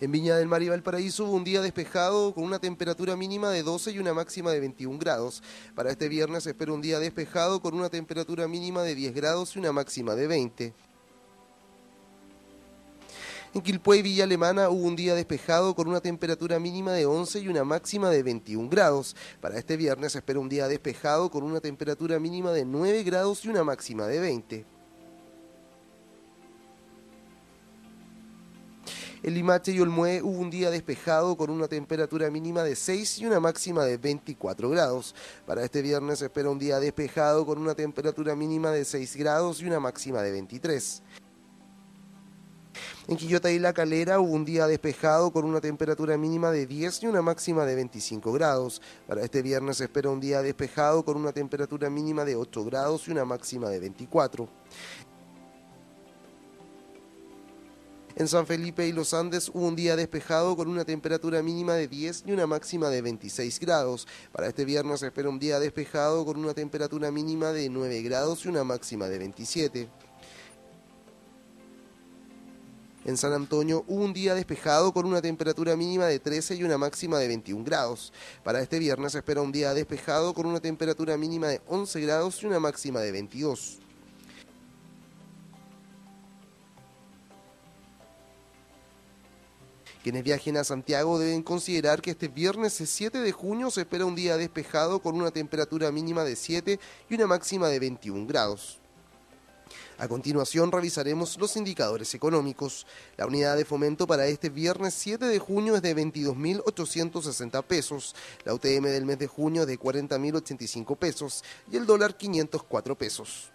En Viña del Mar y Valparaíso hubo un día despejado con una temperatura mínima de 12 y una máxima de 21 grados. Para este viernes se espera un día despejado con una temperatura mínima de 10 grados y una máxima de 20. En Quilpué y Villa Alemana hubo un día despejado con una temperatura mínima de 11 y una máxima de 21 grados. Para este viernes se espera un día despejado con una temperatura mínima de 9 grados y una máxima de 20. En Limache y Olmué hubo un día despejado con una temperatura mínima de 6 y una máxima de 24 grados. Para este viernes se espera un día despejado con una temperatura mínima de 6 grados y una máxima de 23. En Quillota y La Calera hubo un día despejado con una temperatura mínima de 10 y una máxima de 25 grados. Para este viernes se espera un día despejado con una temperatura mínima de 8 grados y una máxima de 24. En San Felipe y los Andes hubo un día despejado con una temperatura mínima de 10 y una máxima de 26 grados. Para este viernes se espera un día despejado con una temperatura mínima de 9 grados y una máxima de 27. En San Antonio hubo un día despejado con una temperatura mínima de 13 y una máxima de 21 grados. Para este viernes se espera un día despejado con una temperatura mínima de 11 grados y una máxima de 22. Quienes viajen a Santiago deben considerar que este viernes 7 de junio se espera un día despejado con una temperatura mínima de 7 y una máxima de 21 grados. A continuación revisaremos los indicadores económicos. La unidad de fomento para este viernes 7 de junio es de 22.860 pesos, la UTM del mes de junio de 40.085 pesos y el dólar 504 pesos.